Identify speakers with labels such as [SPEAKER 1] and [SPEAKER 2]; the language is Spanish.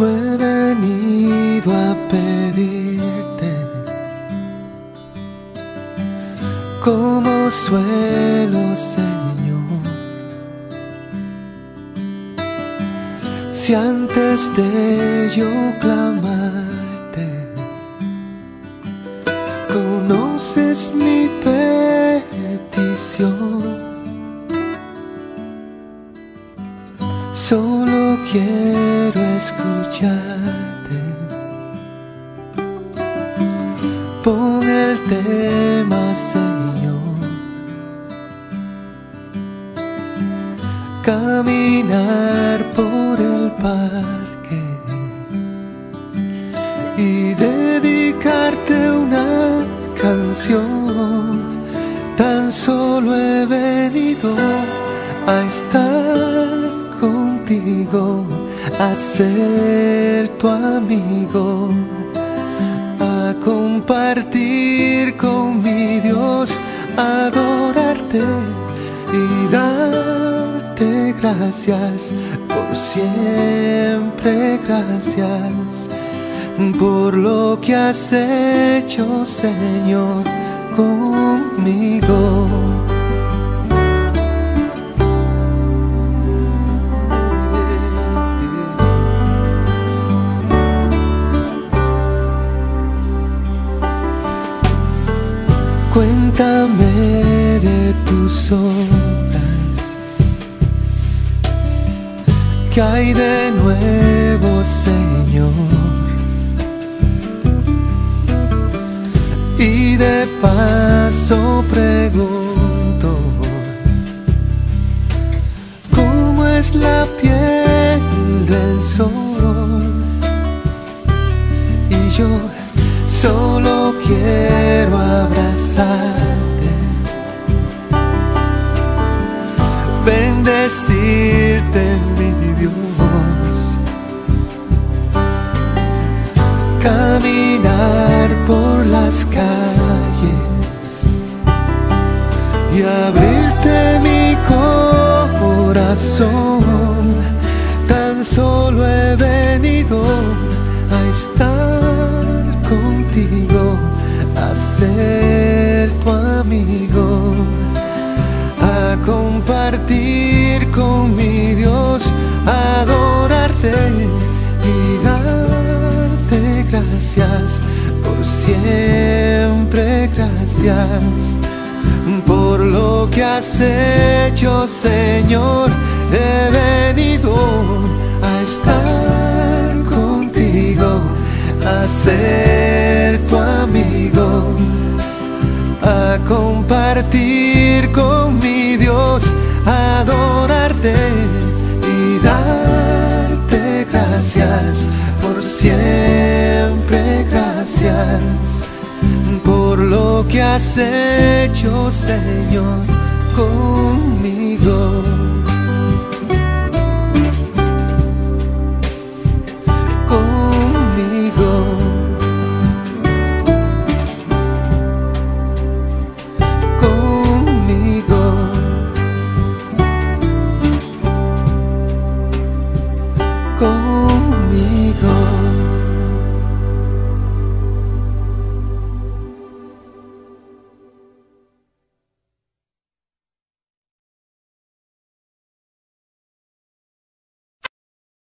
[SPEAKER 1] no he venido a pedirte como suelo, Señor. Si antes de yo clamarte, Solo quiero escucharte. Pon el tema, Señor. Caminar por el parque y dedicarte una canción. Tan solo he venido a estar a ser tu amigo, a compartir con mi Dios, adorarte y darte gracias por siempre, gracias por lo que has hecho, Señor, conmigo. Cuéntame de tus obras, ¿qué hay de nuevo, Señor? Y de paso pregunto, ¿cómo es la piel bendecirte, mi Dios, caminar por las calles y abrirte mi corazón. Tan solo he venido a estar contigo, siempre, gracias por lo que has hecho, Señor. He venido a estar contigo, a ser tu amigo, a compartir con mi Dios, adorarte y darte gracias siempre gracias por lo que has hecho, Señor, conmigo. Conmigo. Conmigo. Conmigo.